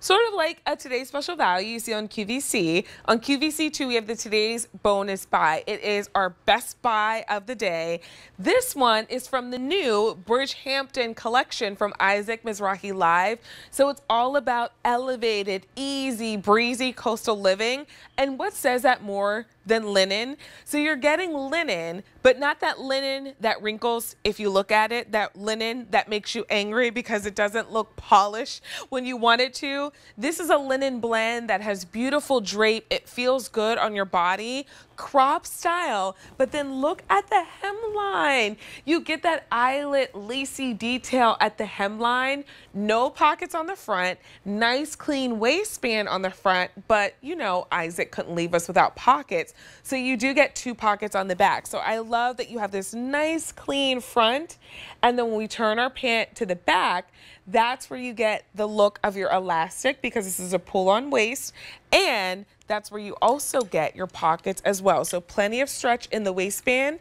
Sort of like a today's special value you see on QVC. On QVC2, we have the today's bonus buy. It is our best buy of the day. This one is from the new Bridgehampton collection from Isaac Mizrahi Live. So it's all about elevated, easy, breezy coastal living. And what says that more than linen? So you're getting linen, but not that linen that wrinkles if you look at it, that linen that makes you angry because it doesn't look polished when you want it to. This is a linen blend that has beautiful drape. It feels good on your body, crop style. But then look at the hemline. You get that eyelet lacy detail at the hemline. No pockets on the front. Nice clean waistband on the front. But you know, Isaac couldn't leave us without pockets. So you do get two pockets on the back. So I love that you have this nice clean front. And then when we turn our pant to the back, that's where you get the look of your elastic because this is a pull-on waist and that's where you also get your pockets as well. So plenty of stretch in the waistband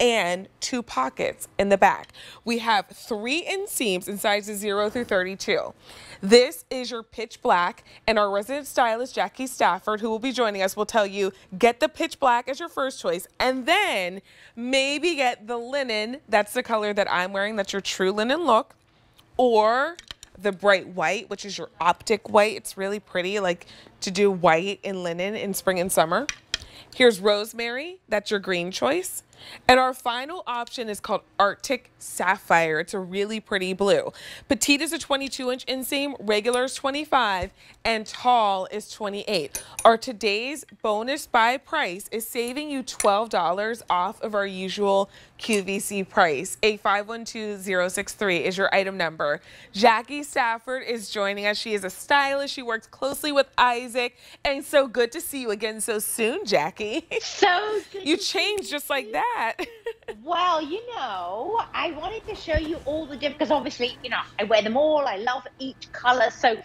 and two pockets in the back. We have three inseams in sizes 0 through 32. This is your pitch black, and our resident stylist, Jackie Stafford, who will be joining us, will tell you get the pitch black as your first choice, and then maybe get the linen. That's the color that I'm wearing. That's your true linen look or the bright white, which is your optic white. It's really pretty, like to do white in linen in spring and summer. Here's rosemary. That's your green choice. And our final option is called Arctic Sapphire. It's a really pretty blue. Petite is a 22 inch inseam, regular is 25, and tall is 28. Our today's bonus buy price is saving you $12 off of our usual QVC price. A512063 is your item number. Jackie Stafford is joining us. She is a stylist. She works closely with Isaac. And so good to see you again so soon, Jackie. So You changed just like that. well, you know, I wanted to show you all the different, because obviously, you know, I wear them all. I love each color. So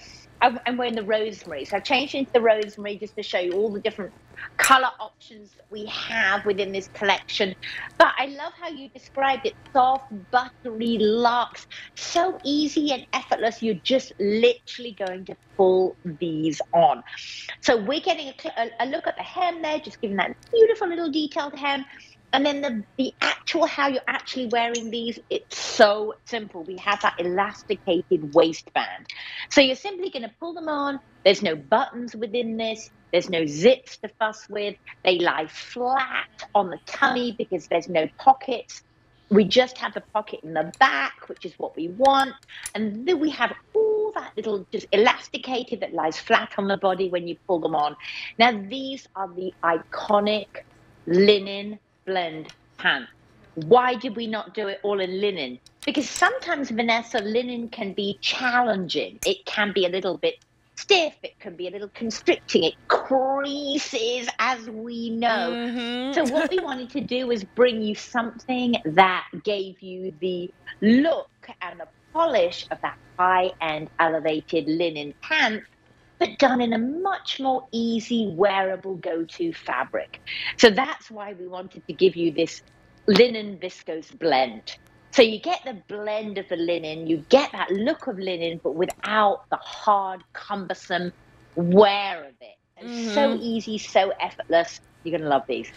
I'm wearing the rosemary. So I've changed into the rosemary just to show you all the different color options that we have within this collection. But I love how you described it soft, buttery luxe, so easy and effortless. You're just literally going to pull these on. So we're getting a, a look at the hem there, just giving that beautiful little detailed hem. And then the, the actual how you're actually wearing these, it's so simple. We have that elasticated waistband. So you're simply going to pull them on. There's no buttons within this. There's no zips to fuss with. They lie flat on the tummy because there's no pockets. We just have the pocket in the back, which is what we want. And then we have all that little just elasticated that lies flat on the body when you pull them on. Now, these are the iconic linen blend pants. Why did we not do it all in linen? Because sometimes, Vanessa, linen can be challenging. It can be a little bit stiff, it can be a little constricting, it creases, as we know. Mm-hmm. So, what we wanted to do was bring you something that gave you the look and the polish of that high end elevated linen pant but done in a much more easy, wearable go to fabric. So that's why we wanted to give you this linen viscose blend. So you get the blend of the linen, you get that look of linen, but without the hard, cumbersome wear of it. Mm-hmm. So easy, so effortless. You're gonna love these.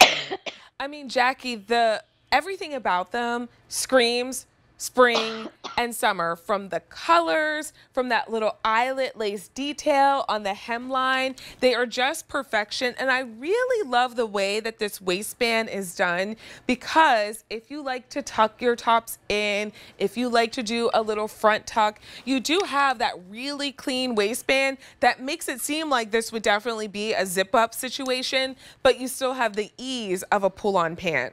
I mean, Jackie, the everything about them screams spring and summer from the colors, from that little eyelet lace detail on the hemline. They are just perfection. And I really love the way that this waistband is done because if you like to tuck your tops in, if you like to do a little front tuck, you do have that really clean waistband that makes it seem like this would definitely be a zip up situation, but you still have the ease of a pull on pant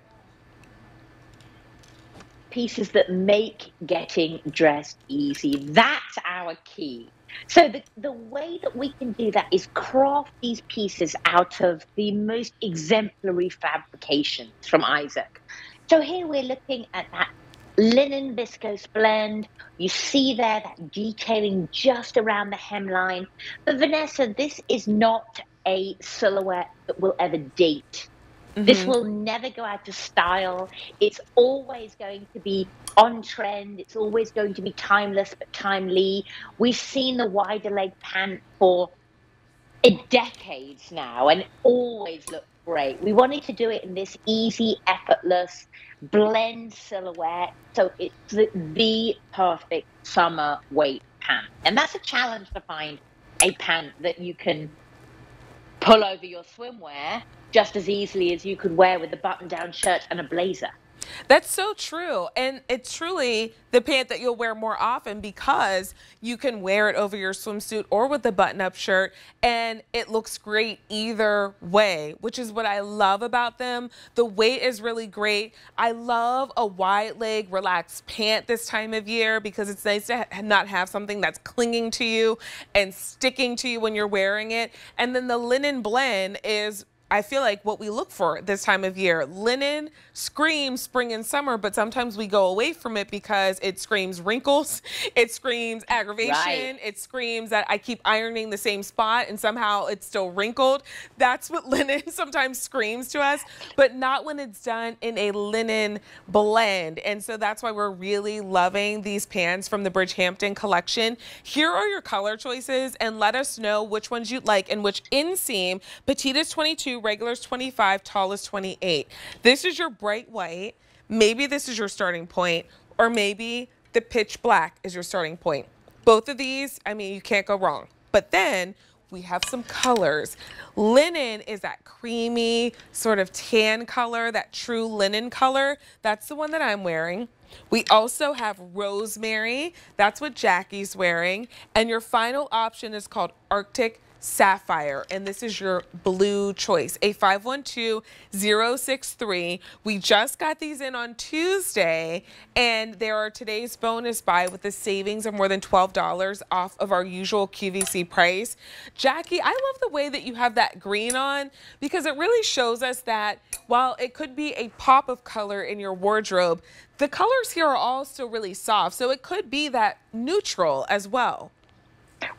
pieces that make getting dressed easy. That's our key. So the, the way that we can do that is craft these pieces out of the most exemplary fabrications from Isaac. So here we're looking at that linen viscose blend. You see there that detailing just around the hemline. But Vanessa, this is not a silhouette that will ever date Mm-hmm. This will never go out of style. It's always going to be on trend. It's always going to be timeless but timely. We've seen the wider leg pant for decades now and it always looks great. We wanted to do it in this easy, effortless blend silhouette. So it's the, the perfect summer weight pant. And that's a challenge to find a pant that you can pull over your swimwear just as easily as you could wear with a button down shirt and a blazer. That's so true. And it's truly the pant that you'll wear more often because you can wear it over your swimsuit or with a button up shirt and it looks great either way, which is what I love about them. The weight is really great. I love a wide leg relaxed pant this time of year because it's nice to ha not have something that's clinging to you and sticking to you when you're wearing it. And then the linen blend is I feel like what we look for this time of year. Linen screams spring and summer, but sometimes we go away from it because it screams wrinkles, it screams aggravation, right. it screams that I keep ironing the same spot and somehow it's still wrinkled. That's what linen sometimes screams to us, but not when it's done in a linen blend. And so that's why we're really loving these pants from the Bridgehampton collection. Here are your color choices and let us know which ones you'd like and which inseam. Petite is 22, regular is 25, tall is 28. This is your bright white. Maybe this is your starting point, or maybe the pitch black is your starting point. Both of these, I mean, you can't go wrong. But then we have some colors. Linen is that creamy sort of tan color, that true linen color. That's the one that I'm wearing. We also have rosemary. That's what Jackie's wearing. And your final option is called Arctic Sapphire, and this is your blue choice, a 512063. We just got these in on Tuesday, and there are today's bonus buy with the savings of more than $12 off of our usual QVC price. Jackie, I love the way that you have that green on because it really shows us that while it could be a pop of color in your wardrobe, the colors here are still really soft, so it could be that neutral as well.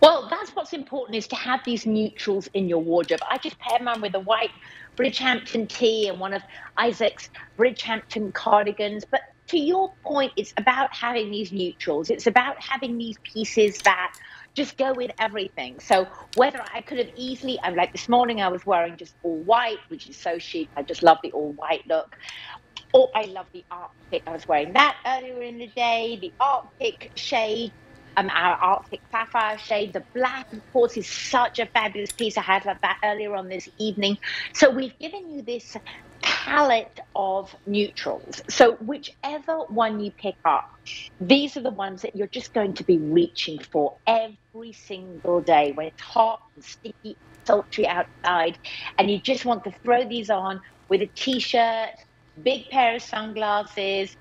Well, that's what's important is to have these neutrals in your wardrobe. I just pair mine with a white Bridgehampton tee and one of Isaac's Bridgehampton cardigans. But to your point, it's about having these neutrals. It's about having these pieces that just go with everything. So whether I could have easily, I'm like this morning I was wearing just all white, which is so chic. I just love the all white look. Or I love the Arctic. I was wearing that earlier in the day, the Arctic shade um, our Arctic Sapphire shade. The black, of course, is such a fabulous piece. I had that earlier on this evening. So we've given you this palette of neutrals. So whichever one you pick up, these are the ones that you're just going to be reaching for every single day when it's hot and sticky, sultry outside, and you just want to throw these on with a t-shirt, big pair of sunglasses,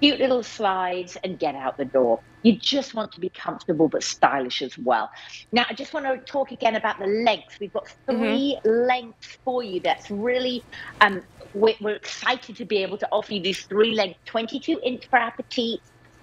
cute little slides, and get out the door. You just want to be comfortable but stylish as well. Now, I just want to talk again about the lengths. We've got 3 mm-hmm. lengths for you. That's really, um, we're, we're, excited to be able to offer you these three lengths 22 inch for our petite.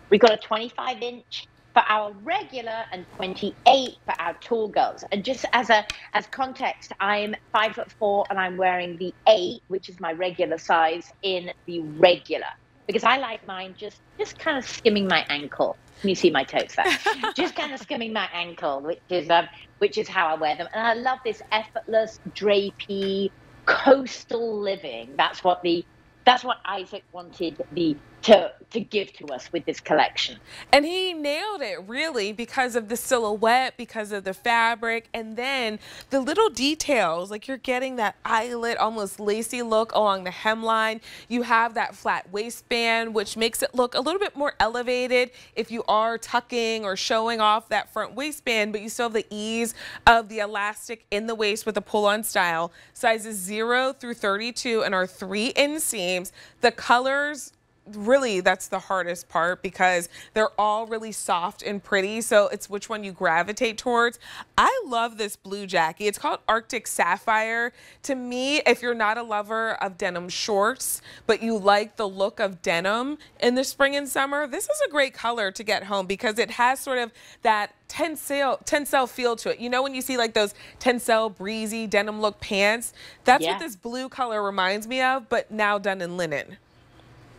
We've got a 25 inch for our regular and 28 for our tall girls. And just as a as context, I'm five foot four and I'm wearing the eight, which is my regular size, in the regular because I like mine just just kind of skimming my ankle. Can you see my toes there? just kind of skimming my ankle, which is um, which is how I wear them. And I love this effortless, drapey, coastal living. That's what the that's what Isaac wanted the to to give to us with this collection. And he nailed it really because of the silhouette, because of the fabric, and then the little details. Like you're getting that eyelet, almost lacy look along the hemline. You have that flat waistband, which makes it look a little bit more elevated if you are tucking or showing off that front waistband, but you still have the ease of the elastic in the waist with a pull-on style. Sizes 0 through 32 and our three inseams. The colors really that's the hardest part because they're all really soft and pretty. So it's which one you gravitate towards. I love this blue Jackie. It's called Arctic Sapphire. To me, if you're not a lover of denim shorts, but you like the look of denim in the spring and summer, this is a great color to get home because it has sort of that Tencel, Tencel feel to it. You know when you see like those Tencel breezy denim look pants? That's yeah. what this blue color reminds me of, but now done in linen.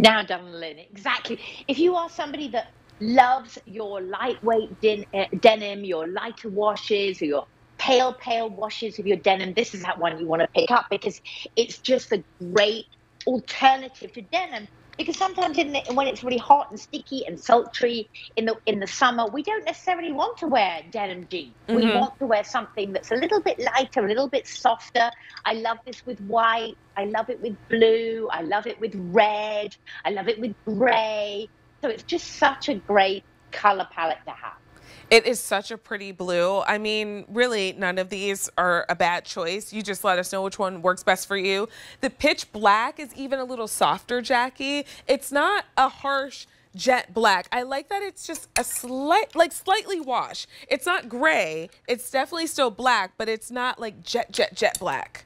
Now done linen, exactly. If you are somebody that loves your lightweight den uh, denim, your lighter washes, or your pale, pale washes of your denim, this is that one you want to pick up because it's just a great alternative to denim because sometimes the, when it's really hot and sticky and sultry in the in the summer, we don't necessarily want to wear denim jeans. Mm-hmm. We want to wear something that's a little bit lighter, a little bit softer. I love this with white. I love it with blue. I love it with red. I love it with gray. So it's just such a great color palette to have. It is such a pretty blue. I mean, really, none of these are a bad choice. You just let us know which one works best for you. The pitch black is even a little softer, Jackie. It's not a harsh jet black. I like that it's just a slight, like slightly wash. It's not gray. It's definitely still black, but it's not like jet, jet, jet black.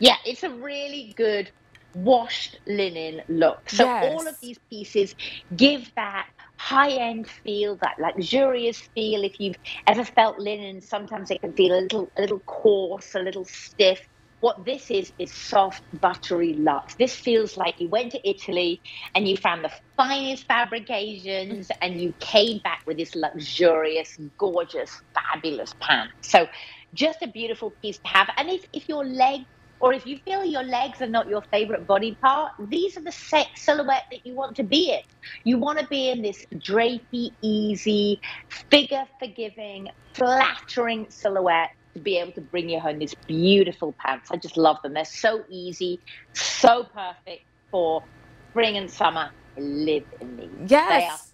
Yeah, it's a really good washed linen look. So yes. all of these pieces give that high end feel, that luxurious feel. If you've ever felt linen, sometimes it can feel a little a little coarse, a little stiff. What this is is soft, buttery luxe. This feels like you went to Italy and you found the finest fabrications and you came back with this luxurious, gorgeous, fabulous pant. So just a beautiful piece to have. And if, if your leg or if you feel your legs are not your favorite body part, these are the sex silhouette that you want to be in. You want to be in this drapey, easy, figure forgiving, flattering silhouette to be able to bring you home these beautiful pants. I just love them. They're so easy, so perfect for spring and summer. live in these. Yes.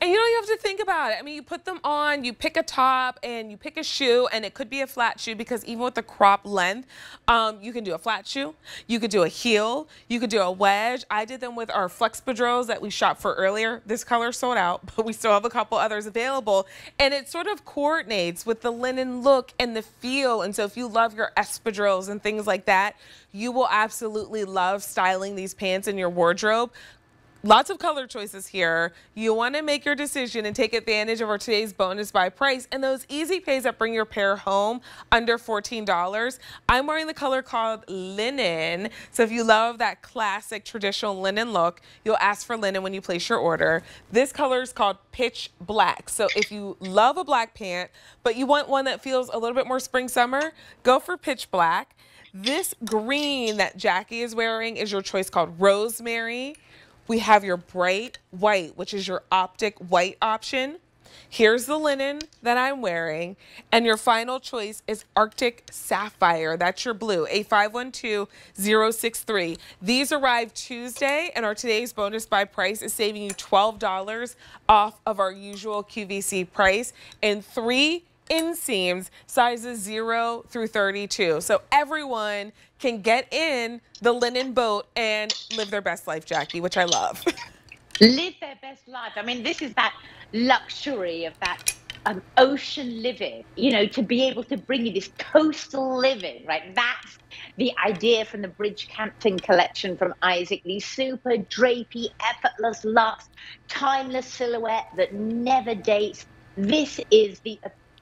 And you don't even have to think about it. I mean, you put them on, you pick a top, and you pick a shoe, and it could be a flat shoe because even with the crop length, um, you can do a flat shoe, you could do a heel, you could do a wedge. I did them with our Flex Padrilles that we shot for earlier. This color sold out, but we still have a couple others available. And it sort of coordinates with the linen look and the feel. And so if you love your espadrilles and things like that, you will absolutely love styling these pants in your wardrobe Lots of color choices here. You want to make your decision and take advantage of our today's bonus buy price and those easy pays that bring your pair home under $14. I'm wearing the color called linen. So if you love that classic traditional linen look, you'll ask for linen when you place your order. This color is called pitch black. So if you love a black pant, but you want one that feels a little bit more spring summer, go for pitch black. This green that Jackie is wearing is your choice called rosemary. We have your bright white, which is your optic white option. Here's the linen that I'm wearing. And your final choice is Arctic Sapphire. That's your blue, A512063. These arrive Tuesday, and our today's bonus buy price is saving you $12 off of our usual QVC price. And three inseams sizes 0 through 32. So everyone can get in the linen boat and live their best life, Jackie, which I love. live their best life. I mean, this is that luxury of that um, ocean living, you know, to be able to bring you this coastal living, right? That's the idea from the Bridgehampton collection from Isaac Lee. Super drapey, effortless luxe, timeless silhouette that never dates. This is the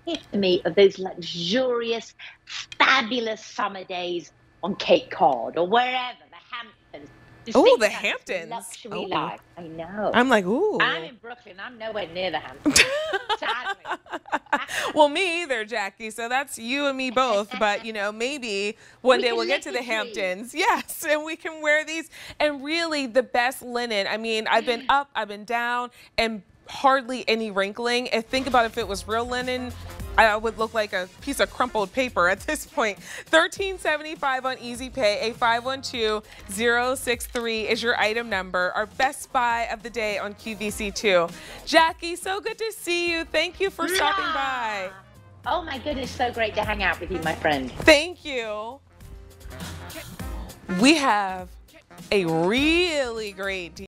epitome of those luxurious, fabulous summer days on Cape Cod or wherever, the Hamptons. Oh, the Hamptons. Luxury oh. life. I know. I'm like, ooh. I'm in Brooklyn. I'm nowhere near the Hamptons. well, me either, Jackie. So that's you and me both. But, you know, maybe one we day we'll get to the Hamptons. Yes. And we can wear these. And really, the best linen. I mean, I've been mm. up, I've been down, and hardly any wrinkling. And think about if it was real linen, I would look like a piece of crumpled paper at this point. 1375 on Easy Pay, A512063 is your item number. Our best buy of the day on QVC2. Jackie, so good to see you. Thank you for yeah. stopping by. Oh my goodness, so great to hang out with you, my friend. Thank you. We have a really great